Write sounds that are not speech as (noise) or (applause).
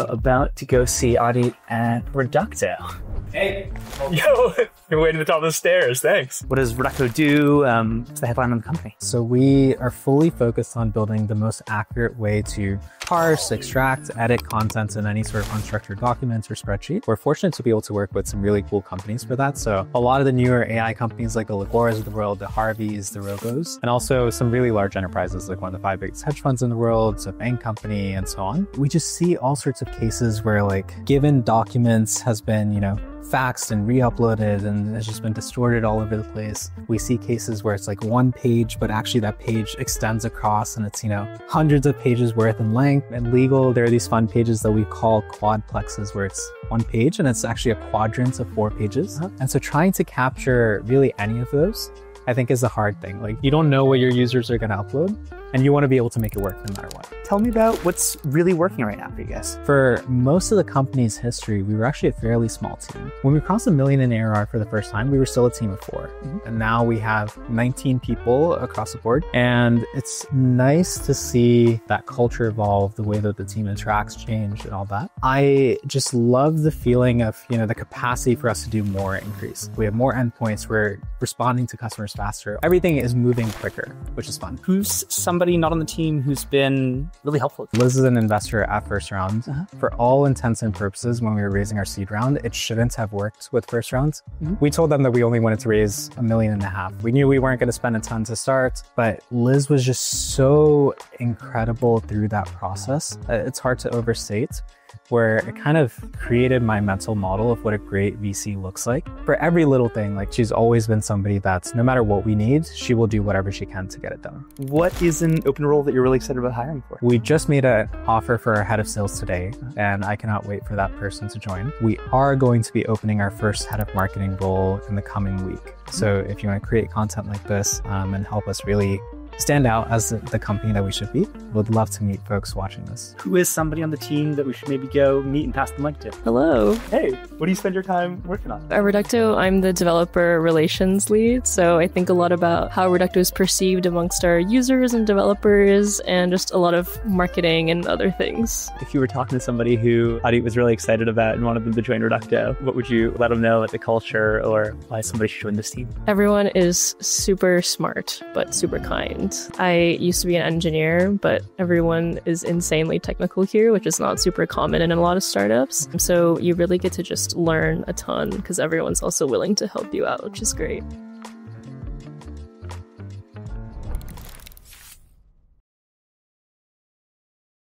About to go see Adi at Reducto. Hey. (laughs) Yo, you're waiting at the top of the stairs. Thanks. What does Reducto do? Um, what's the headline of the company? So we are fully focused on building the most accurate way to parse, extract, edit content in any sort of unstructured documents or spreadsheet. We're fortunate to be able to work with some really cool companies for that. So a lot of the newer AI companies like the Legoras of the world, the Harveys, the Rogos, and also some really large enterprises like one of the five biggest hedge funds in the world, a bank company, and so on. We just see all sorts of cases where like given documents has been, you know, faxed and re-uploaded and has just been distorted all over the place. We see cases where it's like one page, but actually that page extends across and it's, you know, hundreds of pages worth in length. And legal, there are these fun pages that we call quadplexes where it's one page and it's actually a quadrant of four pages. Uh-huh. And so trying to capture really any of those I think is a hard thing. Like you don't know what your users are going to upload and you want to be able to make it work no matter what. Tell me about what's really working right now for you guys. For most of the company's history, we were actually a fairly small team. When we crossed a million in ARR for the first time, we were still a team of 4 mm-hmm. And now we have 19 people across the board. And it's nice to see that culture evolve, the way that the team interacts change and all that. I just love the feeling of, you know, the capacity for us to do more increase. We have more endpoints. We're responding to customers faster. Everything is moving quicker, which is fun. Who's somebody somebody not on the team who's been really helpful? Liz is an investor at first round. Uh-huh. For all intents and purposes, when we were raising our seed round, it shouldn't have worked with first rounds. Mm-hmm. We told them that we only wanted to raise a million and a half. We knew we weren't going to spend a ton to start, but Liz was just so incredible through that process. It's hard to overstate where it kind of created my mental model of what a great VC looks like. For every little thing, like she's always been somebody that's no matter what we need, she will do whatever she can to get it done. What is an open role that you're really excited about hiring for? We just made an offer for our head of sales today, and I cannot wait for that person to join. We are going to be opening our first head of marketing role in the coming week. So if you want to create content like this um, and help us really stand out as the company that we should be. Would love to meet folks watching this. Who is somebody on the team that we should maybe go meet and pass the mic to? Hello. Hey, what do you spend your time working on? At Reducto, I'm the developer relations lead. So I think a lot about how Reducto is perceived amongst our users and developers and just a lot of marketing and other things. If you were talking to somebody who Adi was really excited about and wanted them to join Reducto, what would you let them know about the culture or why somebody should join this team? Everyone is super smart, but super kind. I used to be an engineer, but everyone is insanely technical here, which is not super common in a lot of startups. So you really get to just learn a ton because everyone's also willing to help you out, which is great.